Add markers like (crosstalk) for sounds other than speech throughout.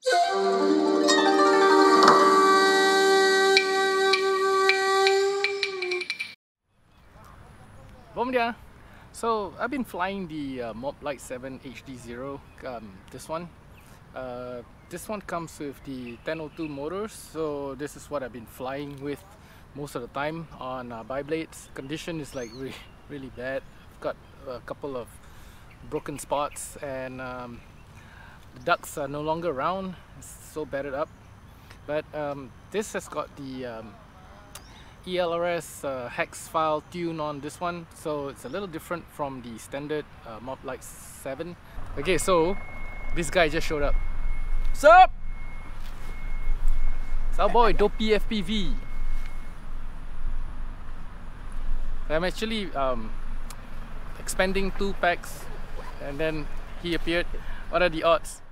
Bom dia! So I've been flying the uh, Moblite 7 HDZero, um, this one. Uh, this one comes with the 1002 motors, so this is what I've been flying with most of the time on uh, bi-blades. Condition is like really, really bad. I've got a couple of broken spots and um, the ducts are no longer round, it's so battered up. But um, this has got the um, ELRS uh, hex file tune on this one so it's a little different from the standard uh, Moblite 7 okay so this guy just showed up. What's up it's our boy (laughs) Dopey FPV I'm actually um, expanding two packs and then he appeared. What are the odds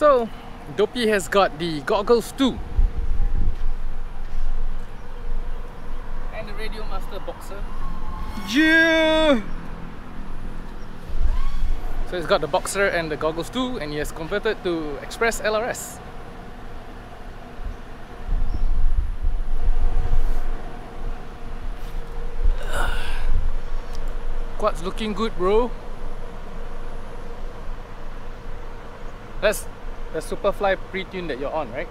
So, Dopey has got the goggles too. And the RadioMaster Boxer. Yeah! So he's got the Boxer and the goggles too and he has converted to Express LRS. (sighs) Quad's looking good bro. That's the Superfly pre-tune that you're on, right?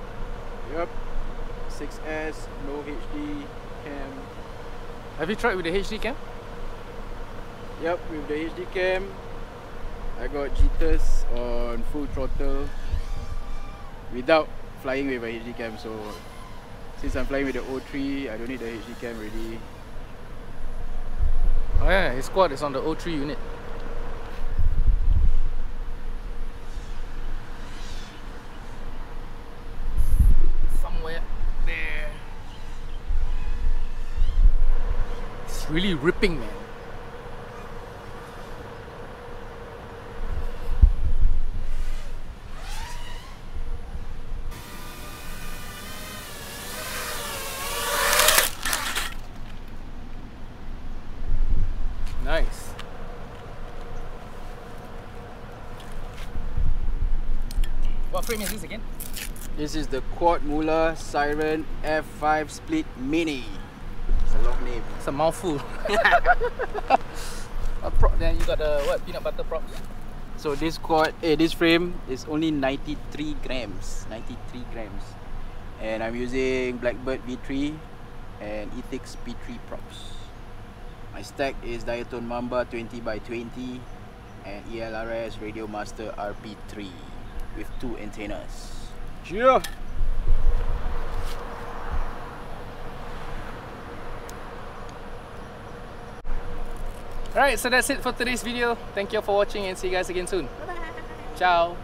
Yep. 6S, no HD cam. Have you tried with the HD cam? Yep, with the HD cam, I got jitters on full throttle without flying with a HD cam. So since I'm flying with the O3, I don't need the HD cam already. Oh yeah, his quad is on the O3 unit. really ripping, man. Nice. What frame is this again? This is the QuadMula Siren F5 Split Mini. It's a name. It's a mouthful. (laughs) a prop, then you got the what peanut butter props. So this quad, eh, this frame is only 93 grams. 93 grams. And I'm using Blackbird V3 and Ethix P3 props. My stack is Diatone Mamba 20 by 20 and ELRS RadioMaster RP3 with two antennas. Yeah. Alright, so that's it for today's video. Thank you all for watching and see you guys again soon. Ciao.